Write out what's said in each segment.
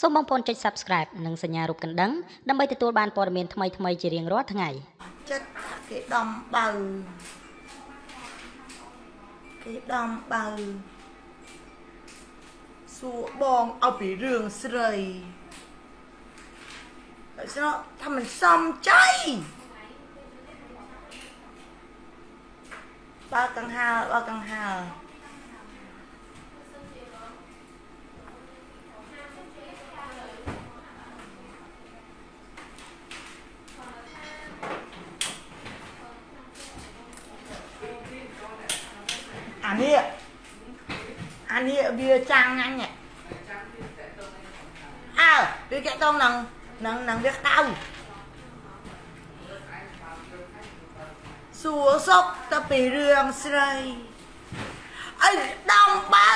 សូមបងប្អូនចុច Subscribe និងសញ្ញារូបកណ្ដឹងដើម្បីទទួលបានព័ត៌មានថ្មីៗជារៀងរាល់ថ្ងៃចិត្តគេដំបៅគេដំបៅសួរបងឲ្យពីរឿងស្រីតែស្នោះថាមិនសមใจបើកង្ហាលបើកង្ហាលអានេះអានេះវាចាំងអញអើ វាកែតងនឹងនឹងនឹងវាក្តៅសួរសុកទៅពីរឿងស្រីអីដំបើ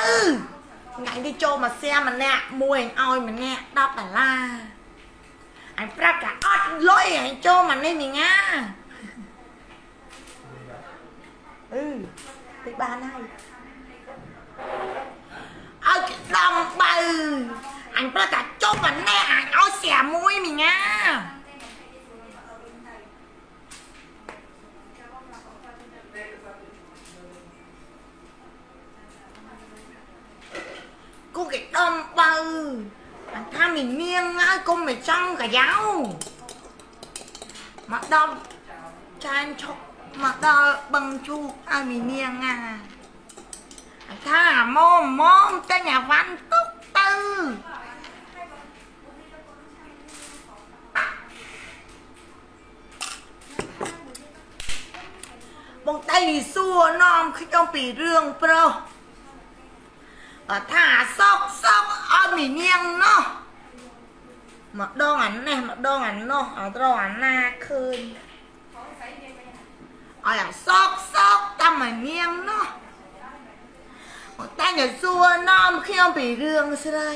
ថ្ងៃនេះចូលមកសៀម្នាក់មួយអញឲ្យម្នាក់10ដុល្លារអញប្រាប់ថាអត់លុយអញចូលមកនេះមីងាអឺតិចបានហើយឲ្យដំបើ អញប្រាប់ថាចុះម្នាក់អញឲ្យស្រាមួយមីងាគូគេដំបើអញថាមីនាងហើយកុំមិនចង់កាយោមកដល់ចានឈប់មកដល់បឹងជូកឲ្យមីនាងណាថាម៉មម៉មតែញអាវ៉ាន់ទុកទៅ បងតៃសួរនាំខ្ញុំពីរឿងប្រុសបើថាសោកសោកអត់មីនាងណោះមកដងអានេះមកដងអានោះអត់រកអាណាឃើញឲ្យអាសោកសោកតាមមីនាងណោះតែញសួរនាំខ្ញុំពីរឿងស្រី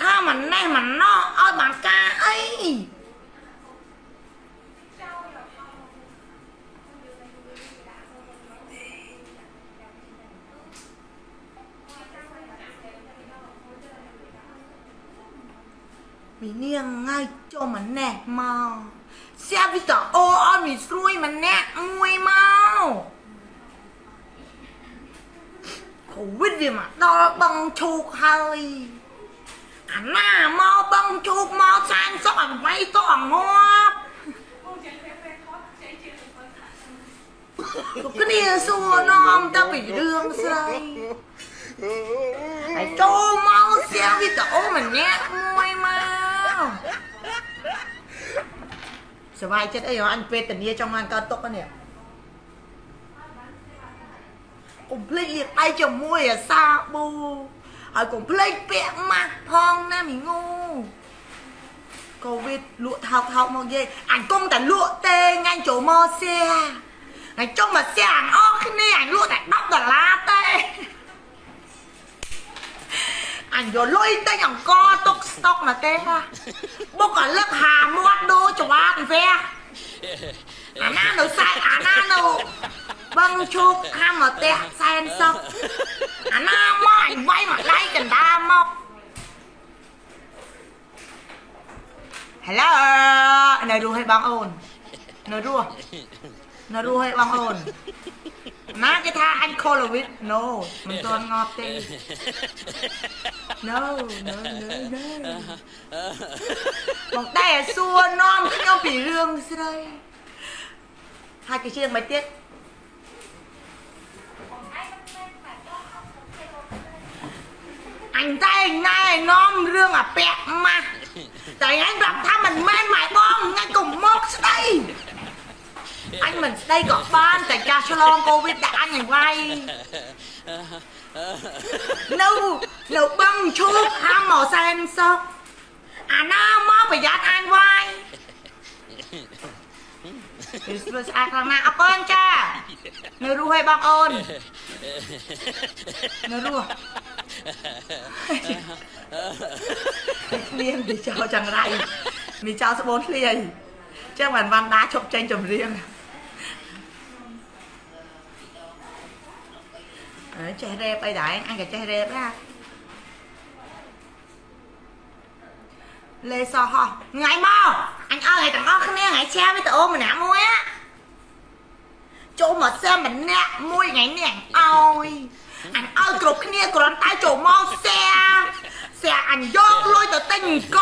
ថាមិនណេះមិនណោះឲ្យបានការអី មីនាងថ្ងៃចូលម្នាក់មកស្អាវីតអូអត់មីស្រួយម្នាក់មួយមកកូវីដវាមកដល់បឹងឈូកហើយអាណាមកបឹងឈូកមកសានសុកអង្វៃទៅអងាប់គ្នាសួរនាំតពីរឿងស្រីហើយចូលមកសៀងវីដេអូម្នាក់មួយមក សុវ័យចិត្តអីអញពេតនីចង់បានកើតទុកហ្នឹងកុំភ្លេចលាងដៃជាមួយអាសាប៊ូហើយកុំភ្លេចពាក់ម៉ាស់ផងណាមីងូកូវីដលក់ថោកថោកមកយាយអញកុំតែលក់ទេថ្ងៃចូលមកសៀថ្ងៃចុះមកសៀអញអស់គ្នាអញលក់តែ10ដុល្លារ អញយកលុយតែអង្គទុកស្តុកមកទេបុកក៏លឹកហាមាត់ដូរច្វាតវះអាណានៅសែកអាណានៅបឹងឈូកហាមមកផ្ទះសែនសុកអាណាមកអញវាយមកដៃកណ្ដាលមក Hello នៅរស់ឲ្យបងអូននៅរស់នៅរស់ឲ្យបងអូន ណាគេថាអញ COVID no មិនទាន់ងាប់ទេ No no no no បងតែសួរនាំខ្ញុំពីរឿងស្រីហើយគេជាងមិនទៀតអញតែណែនាំរឿងអាពាក់ម៉ាស់តែអញប្រាប់ថាមិនមែនម៉ែបងអញកុំមកស្ដី អញមិនស្ដីក៏បានតែចាស់ឆ្លងកូវីដដាក់អញឲ្យវាយនៅនៅបឹងឈូកហាមមកសែនសុកអាណាមកប្រយ័ត្នអញវាយពីស្មើស្អាតខ្លាំងណាស់អរគុណចានៅរស់ឲ្យបងអូននៅរស់ឃ្លៀងទីចោលចង្រៃមីចោលស្បូនឃ្លាយចឹងបានវ៉ាន់ដាឈប់ចេញចម្រៀង ចេះរ៉េបអីដែរអញក៏ចេះរ៉េបដែរលេសោះហោះថ្ងៃមកអញអើឲ្យទាំងអស់គ្នាថ្ងៃឆែវីដេអូម្នាក់មួយចូលមកសែម្នាក់មួយថ្ងៃនេះអើយអញឲ្យគ្រប់គ្នាគ្រាន់តែចូលមកសែសែអញយកលុយទៅទិញក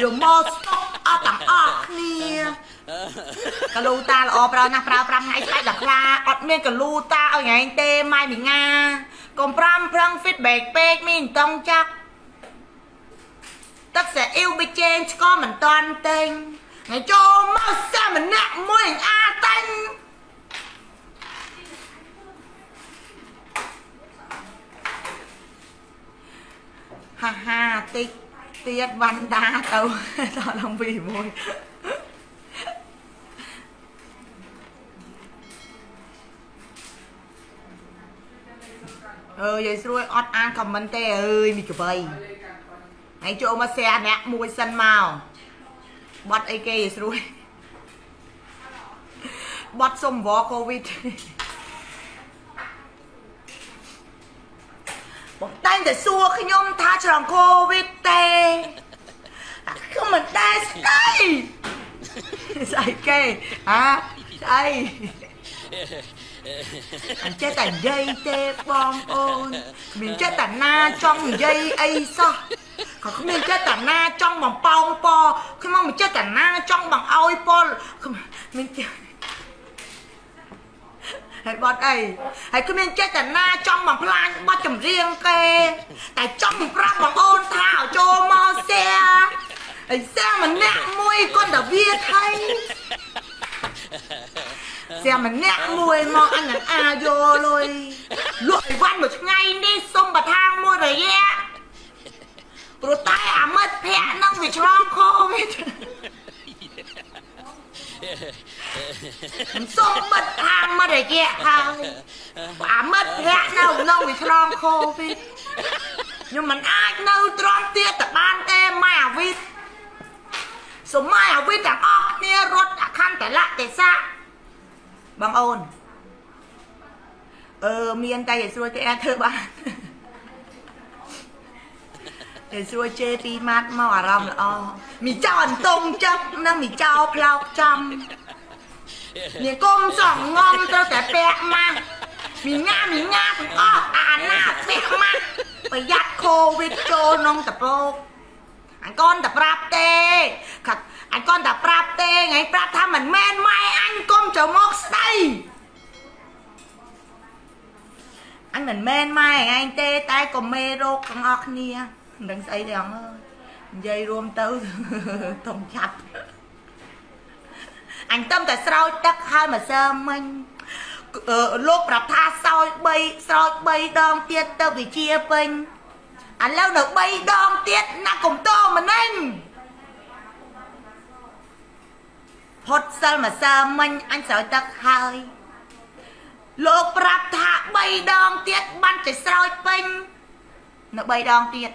យកមកស្តុកអស់ទាំងអស់គ្នា កលូតាល្អប្រើណាស់ប្រើ5ថ្ងៃស្អែកដល់ខ្លាអត់មានកលូតាឲ្យថ្ងៃទេម៉ៃមីងាកុំប្រាំប្រឹង feedback ពេកមានតង់ចាក់ទឹកសាអ៊ីវប៊ីចេងស្គមមិនតាន់ទិញហើយចូលមកសាម្នាក់មួយអាតាញ់ហាហាតិចទៀតវ៉ាន់ដាទៅតឡើងពីមួយ អើយយាយស្រួយអត់អានខមមិនទេអើយមីក្បៃហើយចូលមក share អ្នកមួយសិនមកបត់អីគេយាយស្រួយបត់សុំវ៉កូវីដបងតែងតែសួរខ្ញុំថាឆ្លងកូវីដទេតែខ្ញុំមិនដែរស្ដីស្អីគេហាស្អី អញ្ចេះតែនិយាយទេបងអូនគ្មានចេះតែណាចង់និយាយអីសោះក៏គ្មានចេះតែណាចង់បំប៉ោងពខ្ញុំមិនចេះតែណាចង់បង្អោយពលមានចេះហើយបត់អីហើយគ្មានចេះតែណាចង់បំផ្លាញបត់ចម្រៀងគេ តែចង់ប្រាប់បងអូនថាឲ្យចូលមកសែហើយសែម្នាក់មួយគាត់តែវាថៃ សៀម្នាក់មួយមកអញនឹងអាយកលុយលក់អីវ៉ាន់មួយថ្ងៃនេះសុំបថាងមួយរយៈព្រោះតែអាមិត្តភ័ក្រនឹងវាឆ្លងកូវីដខ្ញុំសុំបិទហាងមួយរយៈហើយអាមិត្តភ័ក្រនៅក្នុងវាឆ្លងកូវីដខ្ញុំមិនអាចនៅទ្រាំទៀតតបានទេម៉ែអាវីដសម័យអាវីដទាំងអស់គ្នារត់អខន្តលៈទេសៈ បងអូនអឺមានតែយាយស្រួយទេអាចធ្វើបានយាយស្រួយជេរពីម៉ាត់មកអារម្មណ៍ល្អមីចោអន្តងចិត្តនិងមីចោផ្លោកចំនាងគុំសងងំត្រូវតែពាក់ម៉ាស់មីងាមីងាទាំងអស់អាណាពាក់ម៉ាស់ប្រយ័ត្នកូវីដចូលក្នុងតពោក អញកូនតែប្រាប់ទេខាត់អញកូនតែប្រាប់ទេថ្ងៃប្រាប់ថាមិនមែនម៉ែអញកុំចូលមកស្ដីអញមិនមែនម៉ែឯងទេ តែក៏មេរោគទាំងអស់គ្នាមិនដឹងស្អីទេអងអើយនិយាយរួមទៅតុំចាប់អញតំតែស្រោចទឹកហើយមកសើមិញលោកប្រាប់ថាសោយ3ស្រោច3ដងទៀតទៅវិជាពេញ ឥឡូវនៅ3ដងទៀតណាកុំតម្នេញផុតសិលមកសើមិញអញស្រោចទឹកហើយលោកប្រាប់ថា3ដងទៀតបានតែស្រោចពេញនៅ3ដងទៀត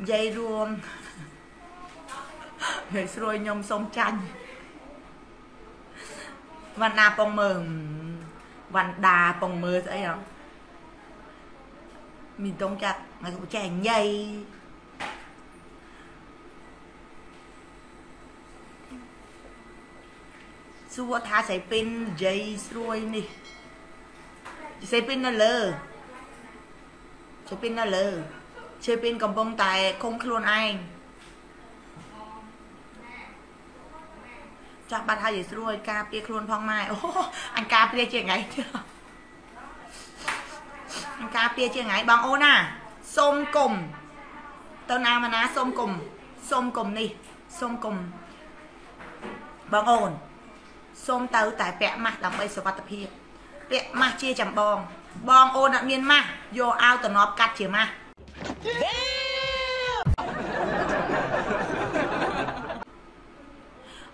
និយាយរួមហើយស្រួយខ្ញុំសុំចាញ់វណ្ណាពងមើវណ្ដាពងមើស្អីហ៎ មានតងចាក់មកចេះញ៉ៃសួរថាស្រីពីននិយាយស្រួយនេះស្រីពីននៅលើស្រីពីននៅលើស្រីពីនកំពុងតែឃុំខ្លួនឯងចាស់បាត់ហើយស្រួយការពារខ្លួនផងម៉ែអូអញការពារជាថ្ងៃ អញការពារជាថ្ងៃបងអូនណាសុំគុំទៅណាមកណាសុំគុំសុំគុំនេះសុំគុំបងអូនសូមទៅតែពាក់ម៉ាស់ដើម្បីសុវត្ថិភាពពាក់ម៉ាស់ជាចម្បង បងអូនអត់មានម៉ាស់យកអាវតំណប់កាត់ជាម៉ាស់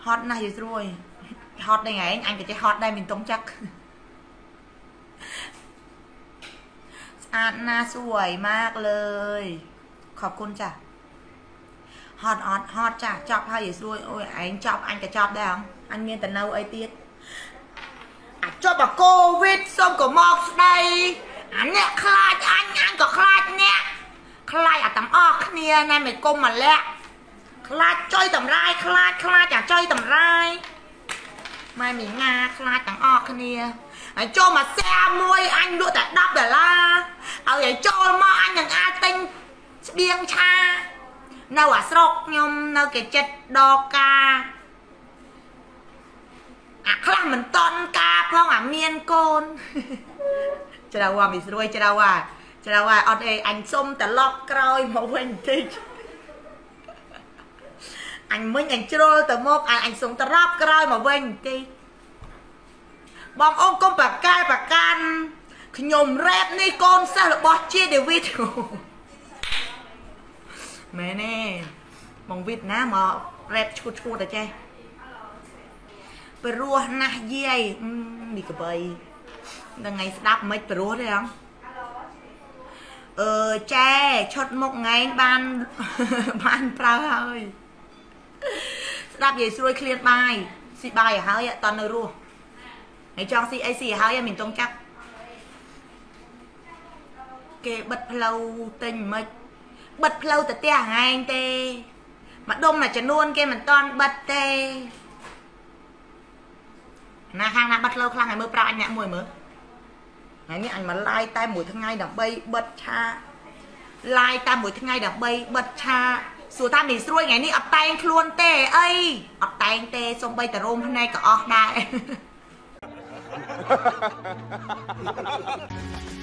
ហត់ណាស់យីស្រួយហត់ដែរឯងអញក៏ចេះហត់ដែរមានតុងចឹក ស្អាតណាស់សួយมากเลยขอบคุณจ้ะហត់អត់ហត់ចាស់ចប់ហើយយីស្រួយអូយឯងចប់អញក៏ចប់ដែរហ៎អញមានតែនៅអីទៀតអាចប់អាកូវីដសុំក៏មកស្ដីអាអ្នកខ្លាចអញអញក៏ខ្លាចអ្នកខ្លាចអាទាំងអស់គ្នា ណាមិនកុំមកលាក់ខ្លាចចុយតម្រាយខ្លាចខ្លាចអាចុយតម្រាយម៉ែមីងាខ្លាចទាំងអស់គ្នា ហើយចូលមកសែមួយអញលក់តែ10ដុល្លារឲ្យឲ្យចូលមកអញនឹងអាចទិញស្បៀងឆានៅអាស្រុកខ្ញុំនៅគេចិត្តដកាអាខ្លះមិនតន់ការផងអាមានកូនច្រៅអាមីស្រួយច្រៅអាច្រៅអាអត់អីអញសុំត្រឡប់ក្រោយមកវិញបន្តិចអញមិញអញជ្រុលទៅមកអញអញសុំត្រឡប់ក្រោយមកវិញបន្តិច បងអូនកុំប្រកែប្រកាន់ខ្ញុំរ៉េបនេះកូនសិស្សរបស់ជាដេវីតមែនទេបងវីតណាមករ៉េបឈួតឈួតតែចេះព្រោះណាស់យាយនេះកបីដល់ថ្ងៃស្ដាប់មិនព្រោះទេហ៎អឺចែឈុតមុខងែងបានបានប្រើហើយស្ដាប់យាយស្រួយឃ្លានបាយស៊ីបាយឲ្យហើយអត់តនៅរស់ ហើយចង់ស៊ីអីស៊ីឲ្យហើយមិនតង់ចាប់គេបិទផ្លូវទិញមិនបិទផ្លូវទៅផ្ទះហែងទេម្ដុំមួយចំនួន គេមិនតន់បិទទេណាខាងណាបិទផ្លូវខ្លាំងឲ្យមើលប្រាប់អញអ្នកមួយមើលថ្ងៃនេះអញមកឡាយតែមួយថ្ងៃដើម្បីបិទឆាឡាយតែមួយថ្ងៃដើម្បីបិទឆាសួរថាមីស្រួយថ្ងៃនេះអត់តែងខ្លួនទេអីអត់តែងទេសំបីតរោមភ្នែកក៏អស់ដែរ ハハハハ